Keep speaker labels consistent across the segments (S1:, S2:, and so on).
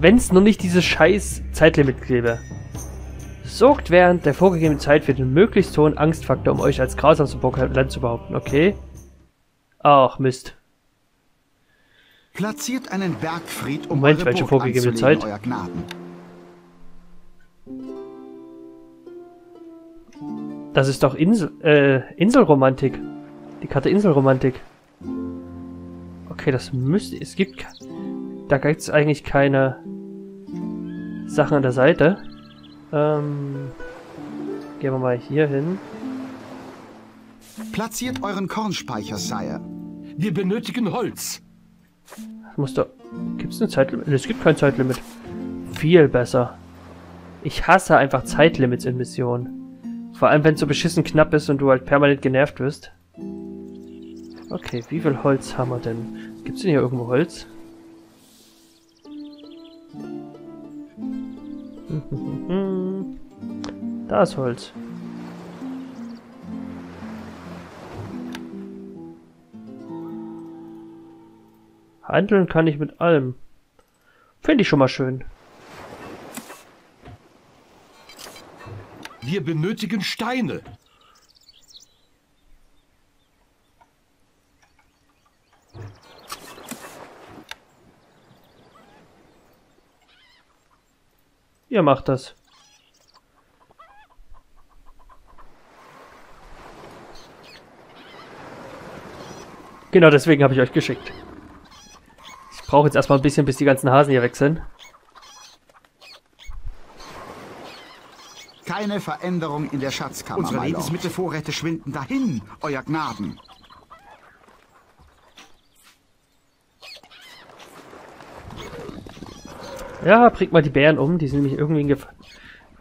S1: Wenn es nur nicht dieses scheiß Zeitlimit gäbe. Sorgt während der vorgegebenen Zeit für den möglichst hohen Angstfaktor, um euch als grausamste Land zu behaupten, okay? Ach, Mist.
S2: Platziert einen Bergfried, um
S1: Moment, welche vorgegebene Zeit? Das ist doch Insel, äh, Inselromantik. Die Karte Inselromantik. Okay, das müsste... Es gibt... Da gibt es eigentlich keine Sachen an der Seite. Ähm, gehen wir mal hier hin.
S2: Platziert euren Kornspeicher, Sire.
S3: Wir benötigen Holz.
S1: Muss da... Gibt es ein Zeitlimit? Es gibt kein Zeitlimit. Viel besser. Ich hasse einfach Zeitlimits in Missionen. Vor allem, wenn es so beschissen knapp ist und du halt permanent genervt wirst. Okay, wie viel Holz haben wir denn? Gibt es denn hier irgendwo Holz? Da ist Holz. Handeln kann ich mit allem. Finde ich schon mal schön.
S3: Wir benötigen Steine.
S1: Ihr macht das. Genau deswegen habe ich euch geschickt. Ich brauche jetzt erstmal ein bisschen, bis die ganzen Hasen hier weg sind.
S2: Keine Veränderung in der Schatzkammer,
S3: Unsere Lebensmittelvorräte schwinden dahin, Euer Gnaden.
S1: Ja, bringt mal die Bären um. Die sind nämlich irgendwie ein,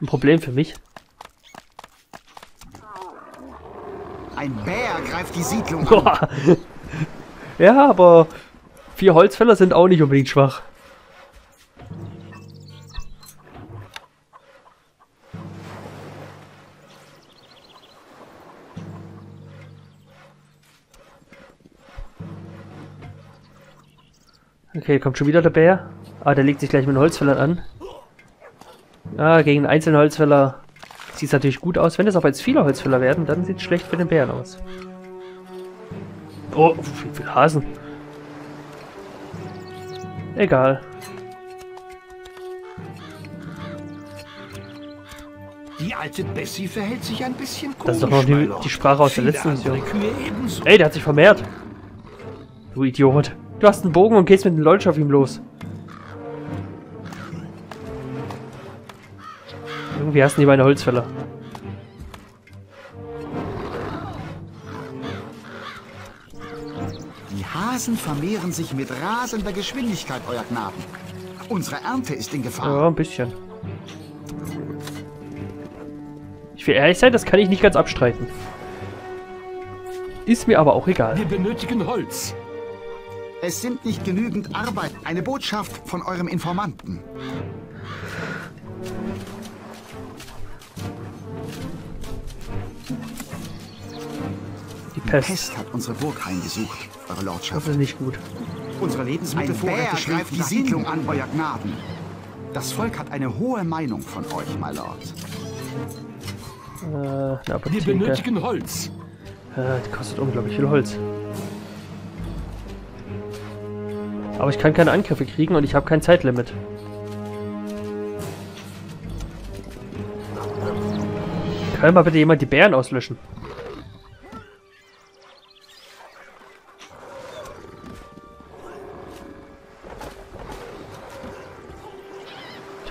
S1: ein Problem für mich.
S2: Ein Bär greift die Siedlung an.
S1: ja, aber vier Holzfäller sind auch nicht unbedingt schwach. Okay, kommt schon wieder der Bär. Ah, der legt sich gleich mit den Holzfällern an. Ah, gegen einen einzelnen Holzfäller sieht es natürlich gut aus. Wenn es aber jetzt viele Holzfäller werden, dann sieht es schlecht für den Bären aus. Oh, wie viele Hasen. Egal.
S3: Die alte Bessie verhält sich ein bisschen komisch,
S1: Das ist doch noch die, die Sprache aus der letzten Mission. Ey, der hat sich vermehrt. Du Idiot. Du hast einen Bogen und gehst mit dem Lolch auf ihm los. Irgendwie hast du die meine Holzfäller.
S2: Die Hasen vermehren sich mit rasender Geschwindigkeit, Euer Gnaden. Unsere Ernte ist in Gefahr.
S1: Ja, ein bisschen. Ich will ehrlich sein, das kann ich nicht ganz abstreiten. Ist mir aber auch egal.
S3: Wir benötigen Holz.
S2: Es sind nicht genügend Arbeit. Eine Botschaft von eurem Informanten.
S1: Pest.
S2: Pest hat unsere Burg heimgesucht, eure Lordschaft.
S1: Das ist nicht gut.
S2: Unsere Lebensmittelvorräte greift die Siedlung an, euer Gnaden. Das Volk hat eine hohe Meinung von euch, my Lord.
S1: Äh, eine Apotheke.
S3: Wir benötigen Holz.
S1: Äh, die kostet unglaublich viel Holz. Aber ich kann keine Angriffe kriegen und ich habe kein Zeitlimit. Kann mal bitte jemand die Bären auslöschen?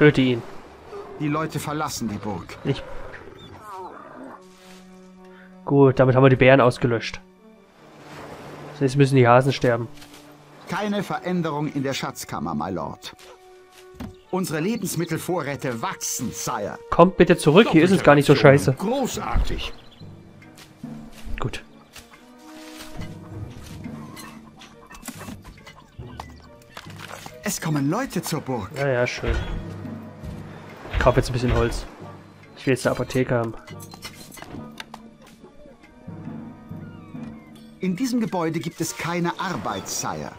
S1: Töte ihn.
S2: Die Leute verlassen die Burg.
S1: Nicht. Gut, damit haben wir die Bären ausgelöscht. Jetzt müssen die Hasen sterben.
S2: Keine Veränderung in der Schatzkammer, my Lord. Unsere Lebensmittelvorräte wachsen, Sire.
S1: Kommt bitte zurück, hier ist es gar nicht so scheiße.
S3: Großartig.
S1: Gut.
S2: Es kommen Leute zur Burg.
S1: Ja, ja, schön kaufe jetzt ein bisschen Holz. Ich will jetzt eine Apotheke haben.
S2: In diesem Gebäude gibt es keine Arbeit, Sire.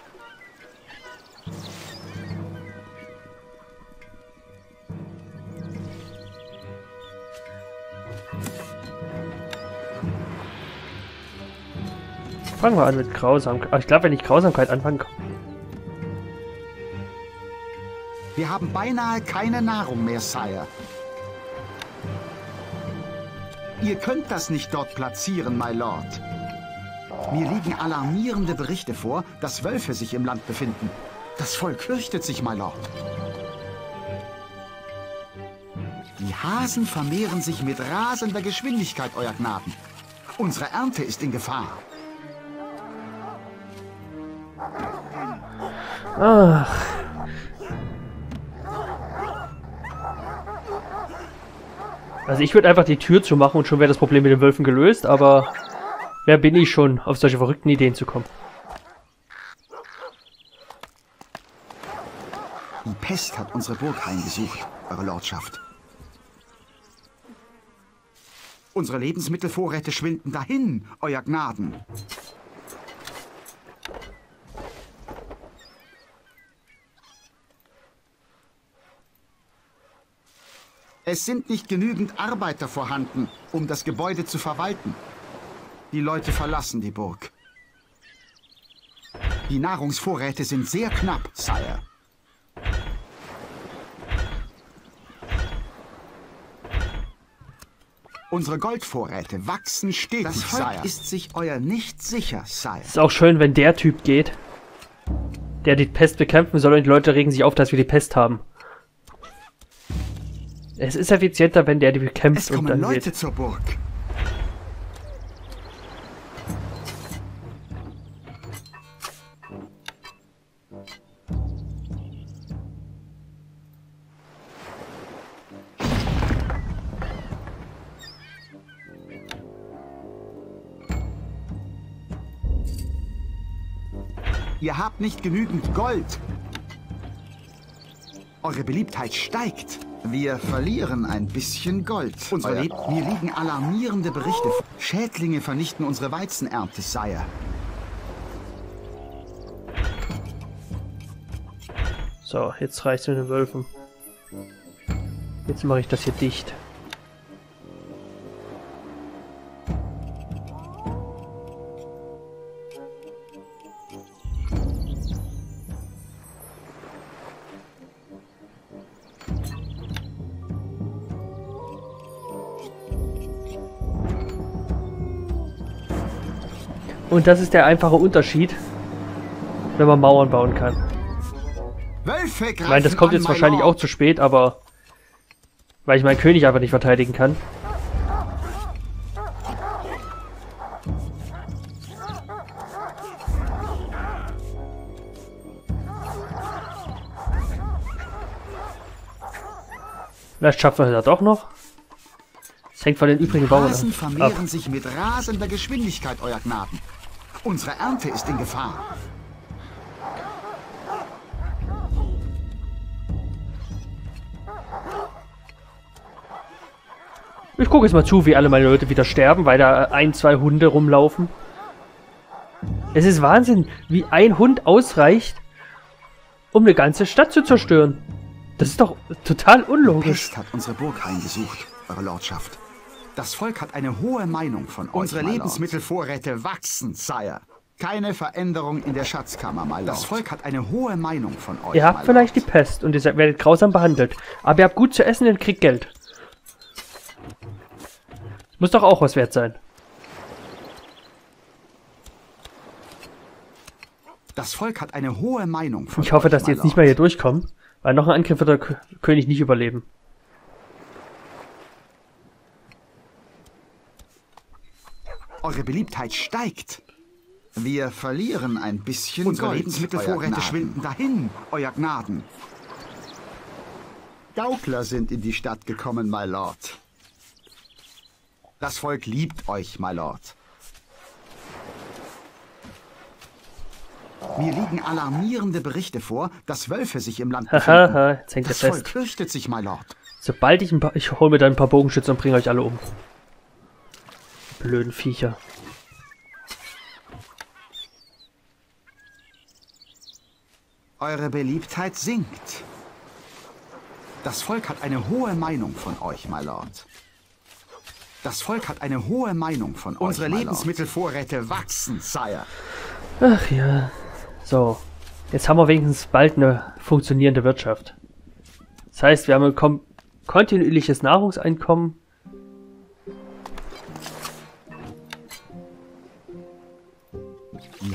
S1: Fangen wir an mit Grausamkeit. Ah, ich glaube, wenn ich Grausamkeit anfangen kann,
S2: Wir haben beinahe keine Nahrung mehr, Sire. Ihr könnt das nicht dort platzieren, my Lord. Mir liegen alarmierende Berichte vor, dass Wölfe sich im Land befinden. Das Volk fürchtet sich, my Lord. Die Hasen vermehren sich mit rasender Geschwindigkeit, Euer Gnaden. Unsere Ernte ist in Gefahr.
S1: Ach. Also ich würde einfach die Tür zumachen und schon wäre das Problem mit den Wölfen gelöst, aber wer bin ich schon, auf solche verrückten Ideen zu kommen?
S2: Die Pest hat unsere Burg heimgesucht, Eure Lordschaft. Unsere Lebensmittelvorräte schwinden dahin, Euer Gnaden. Es sind nicht genügend Arbeiter vorhanden, um das Gebäude zu verwalten. Die Leute verlassen die Burg. Die Nahrungsvorräte sind sehr knapp, Sire. Unsere Goldvorräte wachsen stetig, Das Volk Sire. ist sich euer nicht sicher, Sire.
S1: Ist auch schön, wenn der Typ geht, der die Pest bekämpfen soll und die Leute regen sich auf, dass wir die Pest haben. Es ist effizienter, wenn der die bekämpft
S2: es kommen und dann Leute geht. zur Burg. Ihr habt nicht genügend Gold. Eure Beliebtheit steigt. Wir verlieren ein bisschen Gold. Unsere Leb Mir liegen alarmierende Berichte. Schädlinge vernichten unsere Weizenernte, Sire.
S1: So, jetzt reicht's mit den Wölfen. Jetzt mache ich das hier dicht. Und das ist der einfache Unterschied, wenn man Mauern bauen kann. Ich meine, das kommt jetzt wahrscheinlich auch zu spät, aber weil ich meinen König einfach nicht verteidigen kann. Vielleicht schaffen wir das doch noch. Es hängt von den übrigen Bauern
S2: ab. vermehren sich mit rasender Geschwindigkeit, Euer Gnaden. Unsere Ernte ist in Gefahr.
S1: Ich gucke jetzt mal zu, wie alle meine Leute wieder sterben, weil da ein, zwei Hunde rumlaufen. Es ist Wahnsinn, wie ein Hund ausreicht, um eine ganze Stadt zu zerstören. Das ist doch total unlogisch.
S2: Pest hat unsere Burg heimgesucht, Eure Lordschaft. Das Volk hat eine hohe Meinung von euch, Unsere Lebensmittelvorräte wachsen, Sire. Keine Veränderung in der Schatzkammer, my Lord. Das Volk hat eine hohe Meinung von euch,
S1: Ihr habt vielleicht die Pest und ihr werdet grausam behandelt. Aber ihr habt gut zu essen und kriegt Geld. Muss doch auch was wert sein.
S2: Das Volk hat eine hohe Meinung
S1: von Ich hoffe, euch, dass die jetzt nicht mehr hier durchkommen, weil noch ein Angriff wird der König nicht überleben.
S2: Eure Beliebtheit steigt. Wir verlieren ein bisschen Unsere Gold, Lebensmittelvorräte schwinden dahin, Euer Gnaden. Gaukler sind in die Stadt gekommen, my Lord. Das Volk liebt euch, my Lord. Mir liegen alarmierende Berichte vor, dass Wölfe sich im Land befinden.
S1: Haha, jetzt hängt
S2: das
S1: fest.
S2: Volk fürchtet sich, my Lord.
S1: Sobald ich ein paar... Ich hole mir dann ein paar Bogenschützen und bringe euch alle um. Blöden Viecher.
S2: Eure Beliebtheit sinkt. Das Volk hat eine hohe Meinung von euch, my Lord. Das Volk hat eine hohe Meinung von euch. Unsere Lebensmittelvorräte wachsen, Sire.
S1: Ach ja. So. Jetzt haben wir wenigstens bald eine funktionierende Wirtschaft. Das heißt, wir haben ein kontinuierliches Nahrungseinkommen.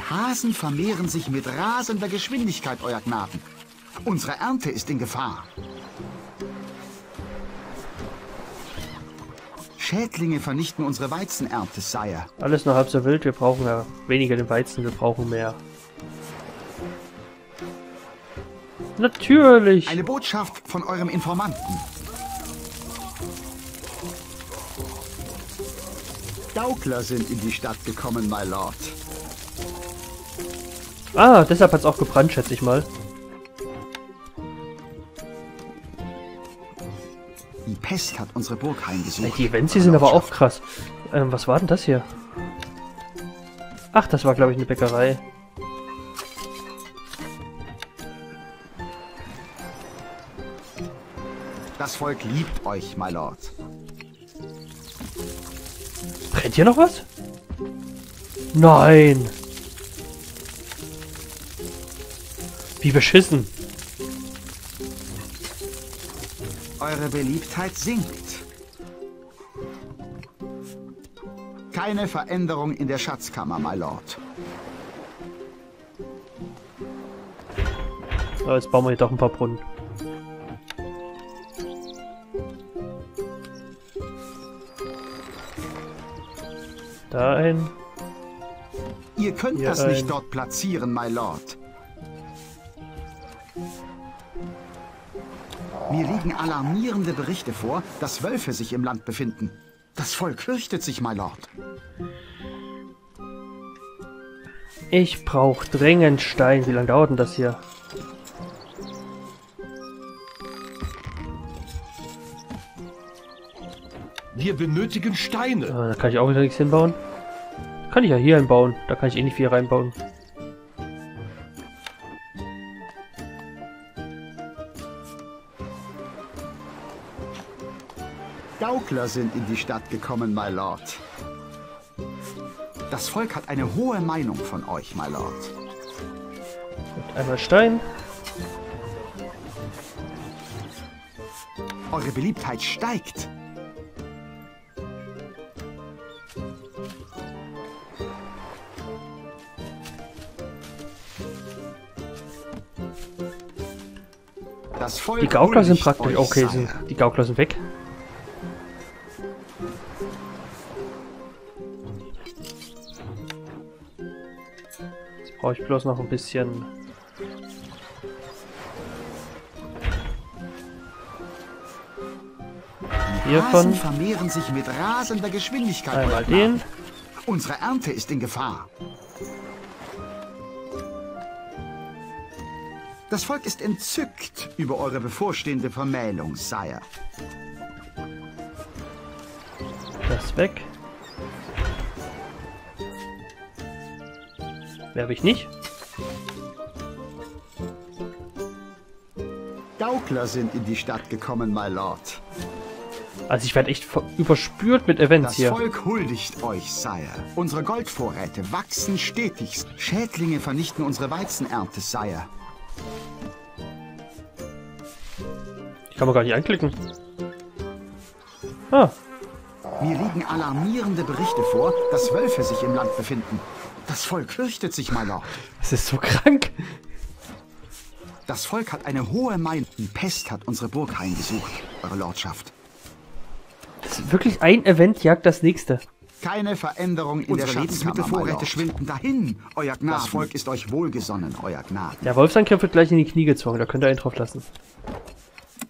S2: Die Hasen vermehren sich mit rasender Geschwindigkeit, Euer Gnaden. Unsere Ernte ist in Gefahr. Schädlinge vernichten unsere Weizenernte, Sire.
S1: Alles noch halb so wild. Wir brauchen ja weniger den Weizen, wir brauchen mehr. Natürlich.
S2: Eine Botschaft von eurem Informanten. Gaukler sind in die Stadt gekommen, my Lord.
S1: Ah, deshalb hat es auch gebrannt, schätze ich mal.
S2: Die Pest hat unsere Burg heimgesucht.
S1: Die Events hier sind aber auch krass. Ähm, was war denn das hier? Ach, das war glaube ich eine Bäckerei.
S2: Das Volk liebt euch, my Lord.
S1: Brennt hier noch was? Nein! Wie beschissen.
S2: Eure Beliebtheit sinkt. Keine Veränderung in der Schatzkammer, my Lord.
S1: So, jetzt bauen wir hier doch ein paar Brunnen. Da ein.
S2: Ihr könnt das ein. nicht dort platzieren, my Lord. Mir liegen alarmierende Berichte vor, dass Wölfe sich im Land befinden. Das Volk fürchtet sich, my Lord.
S1: Ich brauche dringend Stein. Wie lange dauert denn das hier?
S3: Wir benötigen Steine.
S1: Ah, da kann ich auch wieder nichts hinbauen. Kann ich ja hier hinbauen. Da kann ich eh nicht viel reinbauen.
S2: Gaukler sind in die Stadt gekommen, my Lord. Das Volk hat eine hohe Meinung von euch, my Lord.
S1: Und einmal Stein.
S2: Eure Beliebtheit steigt.
S1: Die Gaukler sind praktisch... Okay, sind, die Gaukler sind weg. Jetzt brauche ich bloß noch ein bisschen...
S2: Hiervon. vermehren sich mit rasender Geschwindigkeit.
S1: Einmal den.
S2: Unsere Ernte ist in Gefahr. Das Volk ist entzückt über eure bevorstehende Vermählung, Sire.
S1: Das weg. Werbe ich nicht.
S2: Gaukler sind in die Stadt gekommen, my Lord.
S1: Also ich werde echt überspürt mit Events
S2: das
S1: hier.
S2: Das Volk huldigt euch, Sire. Unsere Goldvorräte wachsen stetig. Schädlinge vernichten unsere Weizenernte, Sire.
S1: Ich kann man gar nicht anklicken. Ah.
S2: Mir liegen alarmierende Berichte vor, dass Wölfe sich im Land befinden. Das Volk fürchtet sich, my Lord.
S1: Das ist so krank.
S2: Das Volk hat eine hohe Meinung. Pest hat unsere Burg heimgesucht, Eure Lordschaft.
S1: Das ist wirklich ein Event jagt das nächste.
S2: Keine Veränderung in Unsere der Lebensmittelvorräte schwinden dahin, Euer Gnaden. Das Volk ist euch wohlgesonnen, Euer Gnaden.
S1: Der Wolfsangriff wird gleich in die Knie gezwungen, da könnt ihr einen drauf lassen.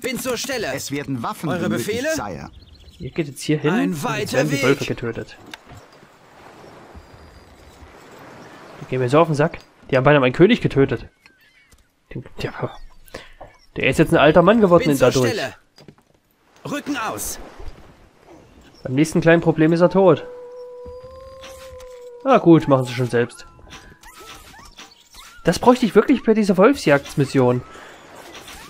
S4: Bin zur Stelle.
S2: Es werden Waffen
S4: Eure Befehle?
S1: Sire. Ihr geht jetzt hier hin
S4: Ein weiter
S1: werden die Wölfe getötet. Gehen mir so auf den Sack. Die haben beinahe meinen König getötet. Den, der, der ist jetzt ein alter Mann geworden
S4: Bin
S1: dadurch.
S4: Stelle. Rücken aus.
S1: Beim nächsten kleinen Problem ist er tot. Ah gut, machen sie schon selbst. Das bräuchte ich wirklich bei dieser Wolfsjagdsmission.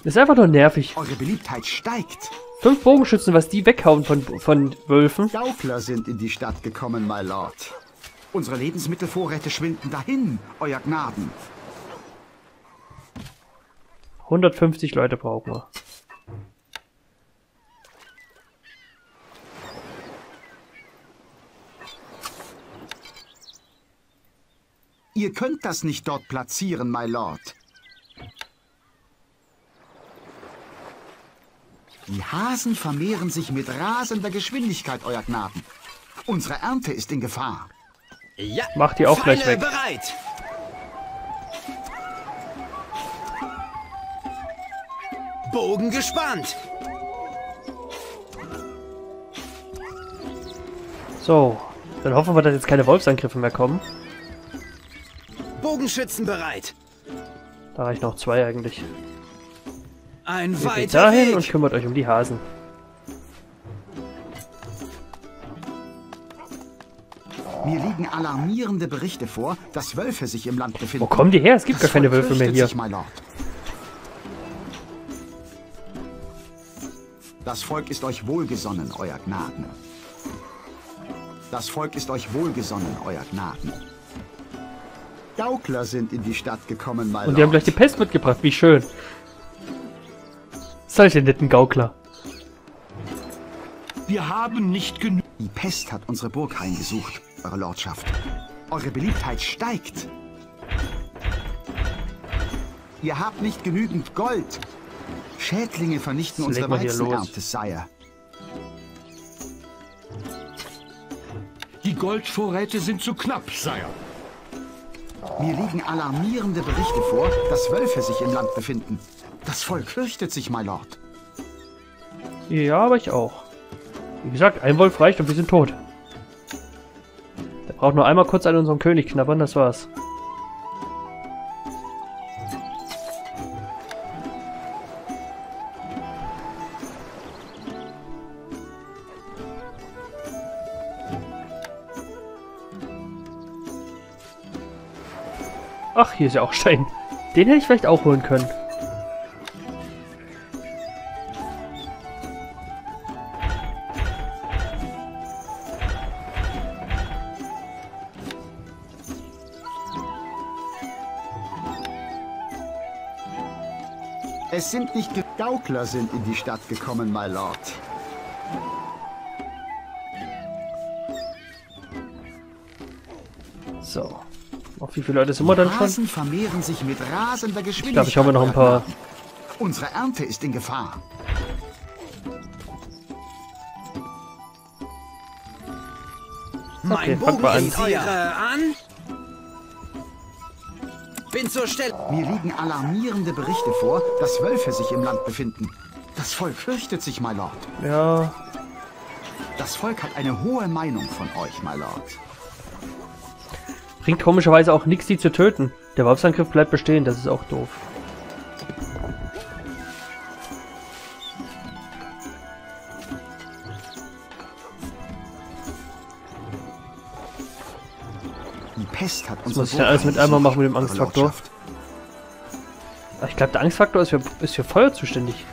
S1: Ist einfach nur nervig.
S2: Eure Beliebtheit steigt.
S1: Fünf Bogenschützen, was die weghauen von, von Wölfen.
S2: Gaukler sind in die Stadt gekommen, my Lord. Unsere Lebensmittelvorräte schwinden dahin, euer Gnaden.
S1: 150 Leute brauchen wir.
S2: Ihr könnt das nicht dort platzieren, my Lord. Die Hasen vermehren sich mit rasender Geschwindigkeit, euer Gnaden. Unsere Ernte ist in Gefahr.
S4: Ja.
S1: Macht die auch gleich weg.
S4: bereit. Bogen gespannt.
S1: So, dann hoffen wir, dass jetzt keine Wolfsangriffe mehr kommen.
S4: Bogenschützen bereit.
S1: Da reichen noch zwei eigentlich.
S4: Ein
S1: Ihr geht dahin
S4: Weg.
S1: und kümmert euch um die Hasen.
S2: Liegen alarmierende Berichte vor, dass Wölfe sich im Land befinden.
S1: Wo kommen die her? Es gibt gar
S2: Das
S1: keine
S2: Volk
S1: Wölfe mehr hier.
S2: Sich. Das Volk ist euch wohlgesonnen, euer Gnaden. Das Volk ist euch wohlgesonnen, euer Gnaden. Gaukler sind in die Stadt gekommen, my
S1: Und die haben gleich die Pest mitgebracht. Wie schön. Solche netten Gaukler.
S3: Wir haben nicht genug.
S2: Die Pest hat unsere Burg heimgesucht, eure Lordschaft. Eure Beliebtheit steigt. Ihr habt nicht genügend Gold. Schädlinge vernichten unsere? Weizenernte, Sire.
S3: Die Goldvorräte sind zu knapp, Sire.
S2: Mir liegen alarmierende Berichte vor, dass Wölfe sich im Land befinden. Das Volk fürchtet sich, my Lord.
S1: Ja, aber ich auch. Wie gesagt, ein Wolf reicht und wir sind tot. Braucht nur einmal kurz an unserem König knabbern, das war's. Ach, hier ist ja auch Stein. Den hätte ich vielleicht auch holen können.
S2: Sind nicht Gaukler sind in die Stadt gekommen, my Lord.
S1: So. Auf wie viele Leute sind wir dann schon?
S2: Hasen vermehren sich mit rasender Geschwindigkeit.
S1: Ich glaube, ich habe noch ein paar.
S2: Unsere Ernte ist in Gefahr.
S4: Mein
S1: Okay,
S4: Bogen
S1: mal an.
S4: an. Bin zur Stelle.
S2: Mir liegen alarmierende Berichte vor, dass Wölfe sich im Land befinden. Das Volk fürchtet sich, my Lord.
S1: Ja,
S2: Das Volk hat eine hohe Meinung von euch, my Lord.
S1: bringt komischerweise auch nichts, die zu töten. Der Wolfsangriff bleibt bestehen, das ist auch doof.
S2: Uns
S1: muss ich dann alles mit einmal machen mit dem Angstfaktor? Ich glaube, der Angstfaktor ist für, ist für Feuer zuständig.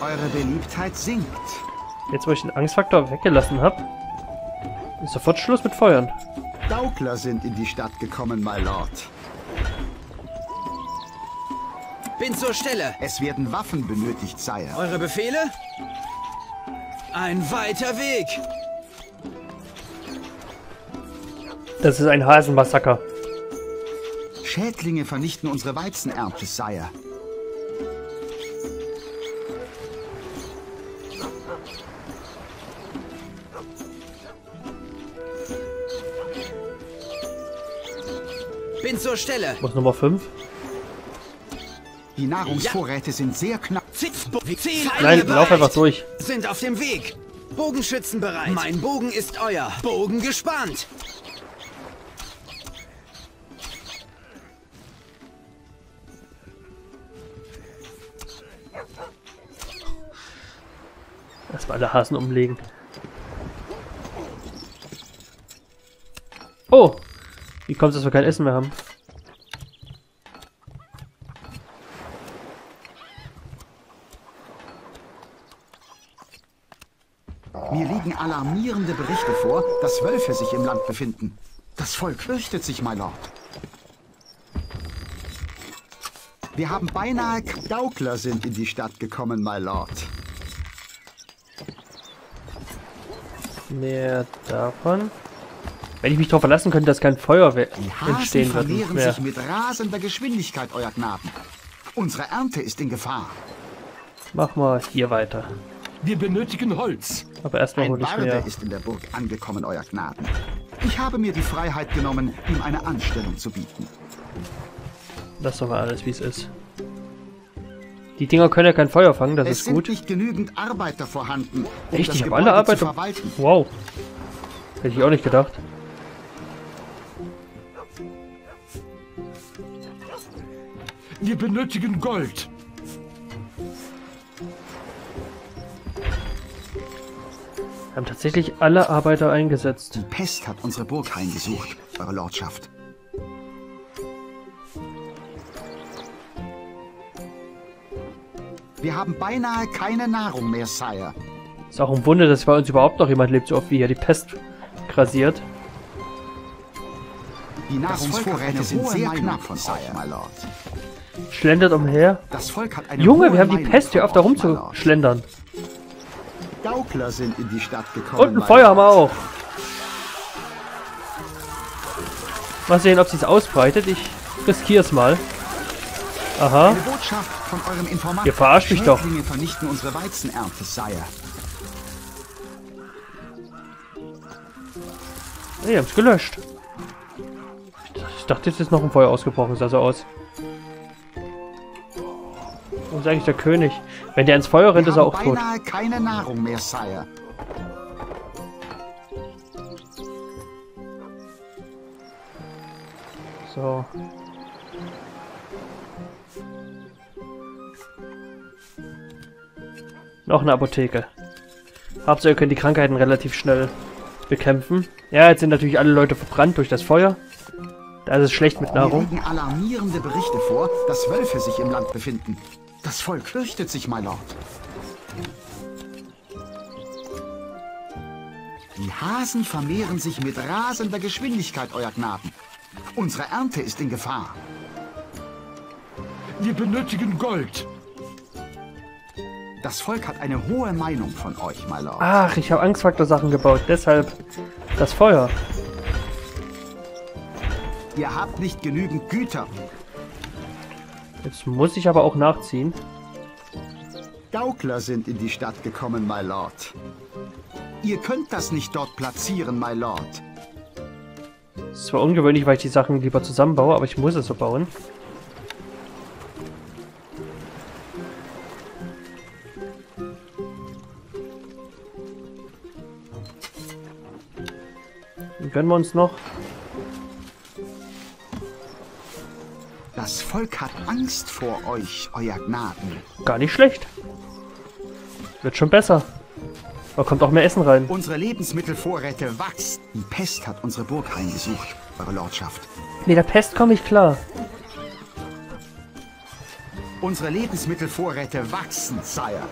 S2: Eure Beliebtheit sinkt.
S1: Jetzt, wo ich den Angstfaktor weggelassen habe, ist sofort Schluss mit Feuern.
S2: Gaukler sind in die Stadt gekommen, my Lord.
S4: Bin zur Stelle.
S2: Es werden Waffen benötigt, Sire.
S4: Eure Befehle? Ein weiter Weg.
S1: Das ist ein Hasenmassaker.
S2: Schädlinge vernichten unsere Weizenernte, Sire.
S4: Bin zur Stelle.
S1: Muss Nummer 5.
S2: Die Nahrungsvorräte sind sehr knapp.
S4: Zitzbo
S1: Nein,
S4: bereit.
S1: lauf einfach durch.
S4: Sind auf dem Weg. Bogenschützen bereit. Mein Bogen ist euer. Bogen gespannt.
S1: alle Hasen umlegen. Oh! Wie kommt es, dass wir kein Essen mehr haben?
S2: Mir liegen alarmierende Berichte vor, dass Wölfe sich im Land befinden. Das Volk fürchtet sich, mein Lord. Wir haben beinahe Gaukler sind in die Stadt gekommen, mein Lord.
S1: Mehr davon. Wenn ich mich darauf verlassen könnte, dass kein Feuerwehr
S2: Die Hasen
S1: entstehen wird.
S2: vermehren
S1: Mehr.
S2: sich mit rasender Geschwindigkeit, euer Gnaden. Unsere Ernte ist in Gefahr.
S1: Mach mal hier weiter.
S3: Wir benötigen Holz.
S1: Aber erstmal hole ich mehr.
S2: ist in der Burg angekommen, euer Gnaden. Ich habe mir die Freiheit genommen, ihm eine Anstellung zu bieten.
S1: Lass doch mal alles, wie es ist. Die Dinger können ja kein Feuer fangen, das
S2: es
S1: ist
S2: sind
S1: gut.
S2: nicht genügend Arbeiter vorhanden, um
S1: Echt? Ich habe alle Arbeiter. Wow. Hätte ich auch nicht gedacht.
S3: Wir benötigen Gold.
S1: Wir haben tatsächlich alle Arbeiter eingesetzt.
S2: Die Pest hat unsere Burg heimgesucht, eure Lordschaft. Wir haben beinahe keine Nahrung mehr, Sire.
S1: Ist auch ein Wunder, dass bei uns überhaupt noch jemand lebt, so oft wie hier die Pest grasiert.
S2: Die Nahrungsvorräte sind sehr knapp von euch, my Lord.
S1: Schlendert umher.
S2: Das Volk hat eine
S1: Junge, wir haben die Pest hier
S2: my Lord.
S1: rumzuschlendern.
S2: Gaukler sind in die Stadt gekommen.
S1: Und ein Feuer haben wir auch. Mal sehen, ob sich's ausbreitet. Ich riskiere es mal. Aha.
S2: Eine Botschaft von eurem Informanten.
S1: Ihr verarscht mich doch.
S2: Vernichten unsere Weizenernte, Sire.
S1: Die haben's gelöscht. Ich dachte, jetzt ist noch ein Feuer ausgebrochen, sah so aus. Wo ist eigentlich der König? Wenn der ins Feuer rennt, ist er auch tot.
S2: keine Nahrung mehr, Sire.
S1: So. Noch eine Apotheke. Hauptsache, ihr könnt die Krankheiten relativ schnell bekämpfen. Ja, jetzt sind natürlich alle Leute verbrannt durch das Feuer. Da ist es schlecht mit
S2: Mir
S1: Nahrung.
S2: liegen alarmierende Berichte vor, dass Wölfe sich im Land befinden. Das Volk fürchtet sich, my Lord. Die Hasen vermehren sich mit rasender Geschwindigkeit, euer Gnaden. Unsere Ernte ist in Gefahr.
S3: Wir benötigen Gold.
S2: Das Volk hat eine hohe Meinung von euch, my Lord.
S1: Ach, ich habe Angstfaktor-Sachen gebaut. Deshalb das Feuer.
S2: Ihr habt nicht genügend Güter.
S1: Jetzt muss ich aber auch nachziehen.
S2: Gaukler sind in die Stadt gekommen, my Lord. Ihr könnt das nicht dort platzieren, my Lord.
S1: Ist zwar ungewöhnlich, weil ich die Sachen lieber zusammenbaue, aber ich muss es so bauen. Den gönnen wir uns noch.
S2: Das Volk hat Angst vor euch, euer Gnaden.
S1: Gar nicht schlecht. Wird schon besser. Da kommt auch mehr Essen rein.
S2: Unsere Lebensmittelvorräte wachsen. Die Pest hat unsere Burg heimgesucht, eure Lordschaft.
S1: Nee, der Pest komme ich klar.
S2: Unsere Lebensmittelvorräte wachsen, Sire.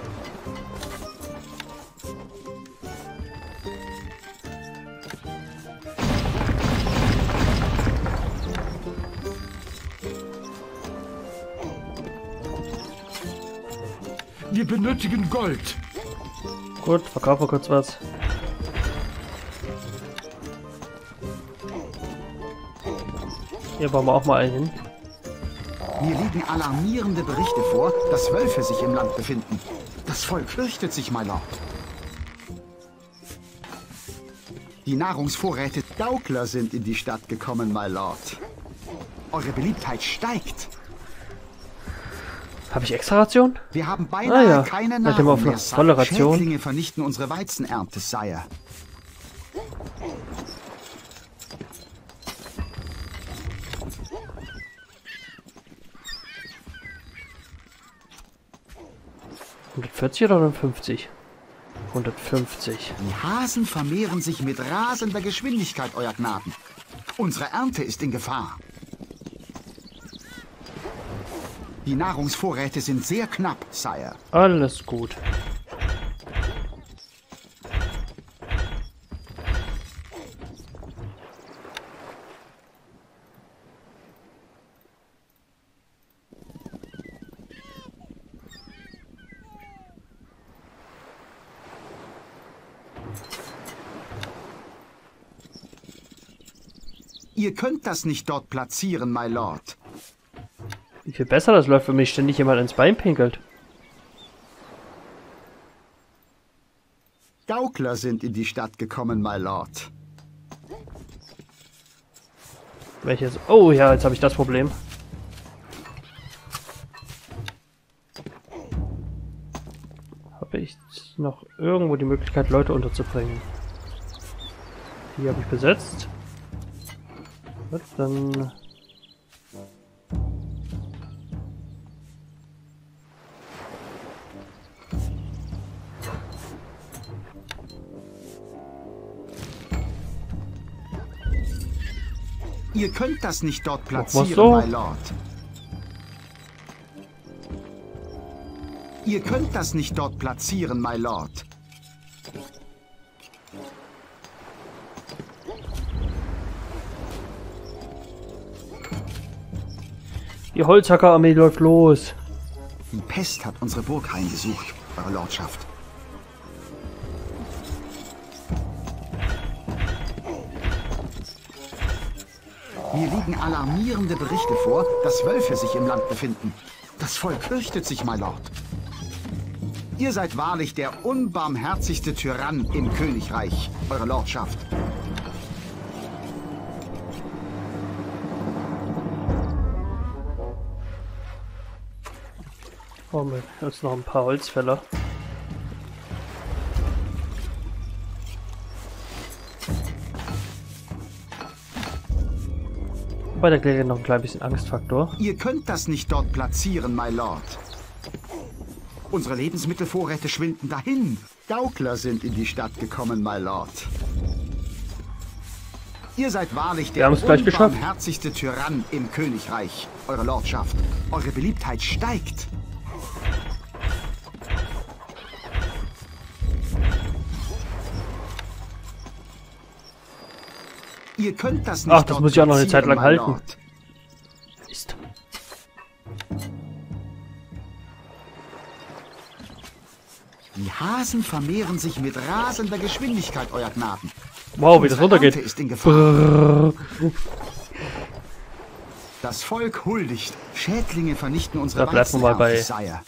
S3: Benötigen Gold.
S1: Gut, verkaufen wir kurz was. Hier bauen wir auch mal einen hin.
S2: Mir liegen alarmierende Berichte vor, dass Wölfe sich im Land befinden. Das Volk fürchtet sich, my Lord. Die Nahrungsvorräte Gaukler sind in die Stadt gekommen, my Lord. Eure Beliebtheit steigt.
S1: Habe ich extra Ration?
S2: Wir haben beinahe
S1: Ah ja,
S2: keine Nahrung
S1: auf
S2: mehr,
S1: volle. Ration.
S2: Schädlinge vernichten unsere Weizenernte, Sire.
S1: ...140 oder 150? 150.
S2: Die Hasen vermehren sich mit rasender Geschwindigkeit, euer Gnaden. Unsere Ernte ist in Gefahr. Die Nahrungsvorräte sind sehr knapp, Sire.
S1: Alles gut.
S2: Ihr könnt das nicht dort platzieren, my lord.
S1: Wie viel besser das läuft, wenn mich ständig jemand ins Bein pinkelt.
S2: Gaukler sind in die Stadt gekommen, my lord.
S1: Welches? Oh ja, jetzt habe ich das Problem. Habe ich noch irgendwo die Möglichkeit, Leute unterzubringen? Die habe ich besetzt. Gut, dann...
S2: Ihr könnt das nicht dort platzieren,
S1: so.
S2: my lord. Ihr könnt das nicht dort platzieren, my lord.
S1: Die Holzhackerarmee läuft los.
S2: Die Pest hat unsere Burg heimgesucht, Eure Lordschaft. Mir liegen alarmierende Berichte vor, dass Wölfe sich im Land befinden. Das Volk fürchtet sich, my lord. Ihr seid wahrlich der unbarmherzigste Tyrann im Königreich, Eure Lordschaft.
S1: Oh, wir uns noch ein paar Holzfäller. Bei der Klägerin noch ein klein bisschen Angstfaktor.
S2: Ihr könnt das nicht dort platzieren, my lord. Unsere Lebensmittelvorräte schwinden dahin. Gaukler sind in die Stadt gekommen, my lord. Ihr seid wahrlich der unbarmherzigste Tyrann im Königreich, Eure Lordschaft. Eure Beliebtheit steigt. Ihr könnt das nicht
S1: Ach, das muss ich auch noch eine Zeit lang halten.
S2: lord.
S1: Ist.
S2: Die Hasen vermehren sich mit rasender Geschwindigkeit, Euer Gnaden.
S1: Wow, wie das runtergeht.
S2: Ist in Gefahr. Das Volk huldigt. Schädlinge vernichten unsere
S1: Da bleiben wir mal bei-
S2: Weizenernte, Sire.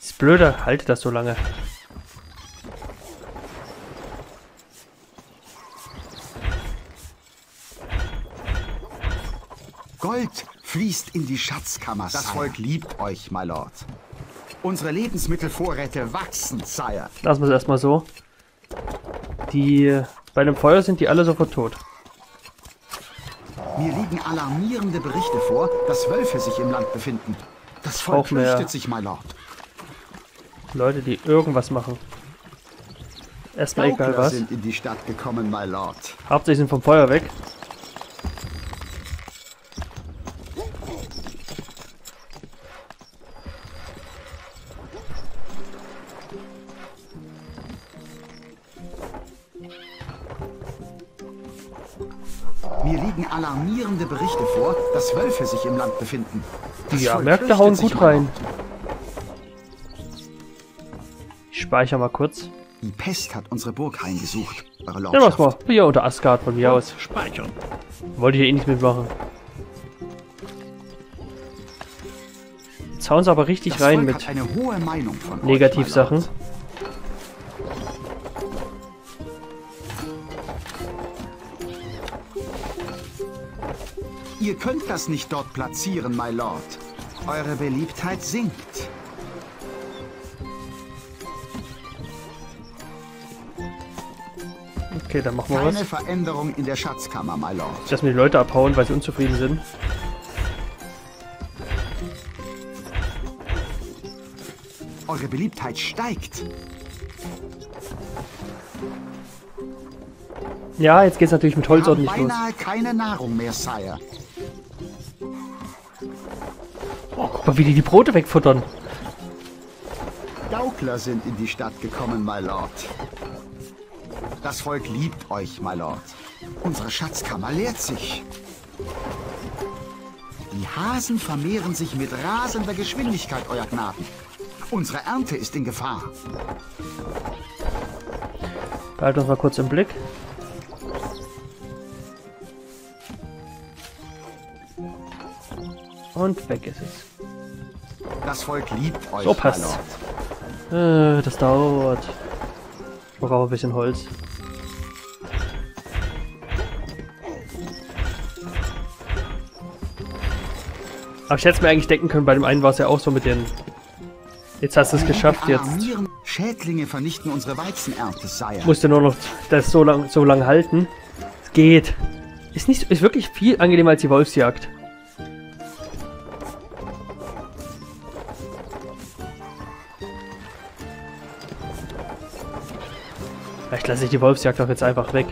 S1: Das Blöde, halte das so lange.
S2: Gold fließt in die Schatzkammer, Das Volk liebt euch, my lord. Unsere Lebensmittelvorräte wachsen, Sire.
S1: Lassen wir es erstmal so. Die. Bei einem Feuer sind die alle sofort tot.
S2: Mir liegen alarmierende Berichte vor, dass Wölfe sich im Land befinden. Das Volk
S1: Auch mehr.
S2: fürchtet sich, my lord.
S1: Leute, die irgendwas machen. Erstmal egal was.
S2: sind in die Stadt gekommen, my lord.
S1: Hauptsächlich sind vom Feuer weg.
S2: Befinden. Das
S1: Ja, Märkte hauen
S2: sich,
S1: gut rein. Ich speichere mal kurz.
S2: Die Pest hat unsere Burg heimgesucht, Eure
S1: Ja,
S2: Lordschaft.
S1: mal. Hier unter Asgard von mir aus.
S3: Speichern.
S1: Wollte hier eh nichts mitmachen. Jetzt hauen sie aber richtig
S2: Das
S1: rein
S2: Volk
S1: mit Negativsachen.
S2: Ihr könnt das nicht dort platzieren, my lord. Eure Beliebtheit sinkt.
S1: Okay, dann machen wir
S2: Keine
S1: was.
S2: Veränderung in der Schatzkammer, my lord.
S1: Ich lasse mir die Leute abhauen, weil sie unzufrieden sind.
S2: Eure Beliebtheit steigt.
S1: Ja, jetzt geht's natürlich mit Holz ordentlich los.
S2: keine Nahrung mehr, Sire.
S1: Mal, wie die die Brote wegfuttern.
S2: Gaukler sind in die Stadt gekommen, my lord. Das Volk liebt euch, my lord. Unsere Schatzkammer leert sich. Die Hasen vermehren sich mit rasender Geschwindigkeit, Euer Gnaden. Unsere Ernte ist in Gefahr.
S1: Behalten uns mal kurz im Blick. Und weg ist es.
S2: Das Volk liebt euch,
S1: So passt's. Äh, das dauert. Ich brauche auch ein bisschen Holz. Aber ich hätte es mir eigentlich denken können, bei dem einen war es ja auch so mit den... Jetzt hast du es geschafft, jetzt.
S2: Schädlinge vernichten unsere Weizenernte, Sire.
S1: musst du nur noch das so lang, so lang halten. Es geht. Ist, nicht, ist wirklich viel angenehmer als die Wolfsjagd. Vielleicht lasse ich die Wolfsjagd auch jetzt einfach weg.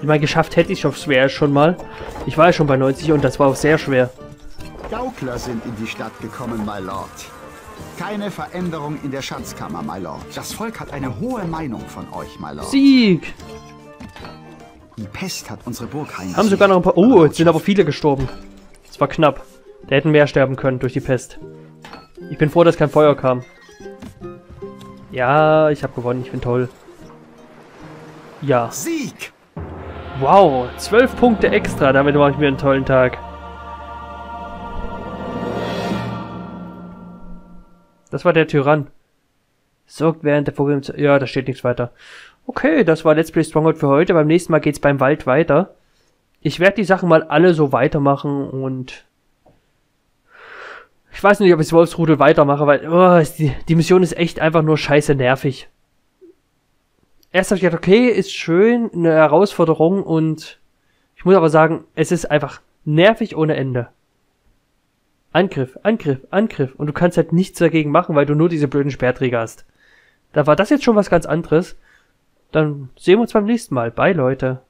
S1: Ich meine, geschafft hätte ich es schwer schon mal. Ich war ja schon bei 90 und das war auch sehr schwer.
S2: Gaukler sind in die Stadt gekommen, my Lord. Keine Veränderung in der Schatzkammer, my Lord. Das Volk hat eine hohe Meinung von euch, my Lord.
S1: Sieg!
S2: Die Pest hat unsere Burg heimgesucht.
S1: Haben sogar noch ein paar... Oh, jetzt sind aber viele gestorben. Das war knapp. Da hätten mehr sterben können durch die Pest. Ich bin froh, dass kein Feuer kam. Ja, ich habe gewonnen. Ich bin toll. Ja.
S2: Sieg!
S1: Wow, 12 Punkte extra. Damit mache ich mir einen tollen Tag. Das war der Tyrann. Sorgt während der Vogel... Ja, da steht nichts weiter. Okay, das war Let's Play Stronghold für heute. Beim nächsten Mal geht's beim Wald weiter. Ich werde die Sachen mal alle so weitermachen und... Ich weiß nicht, ob ich Wolfsrudel weitermache, weil oh, die, die Mission ist echt einfach nur scheiße nervig. Erst habe ich gedacht, okay, ist schön, eine Herausforderung und ich muss aber sagen, es ist einfach nervig ohne Ende. Angriff, Angriff, Angriff. Und du kannst halt nichts dagegen machen, weil du nur diese blöden Sperrträger hast. Da war das jetzt schon was ganz anderes. Dann sehen wir uns beim nächsten Mal. Bye, Leute.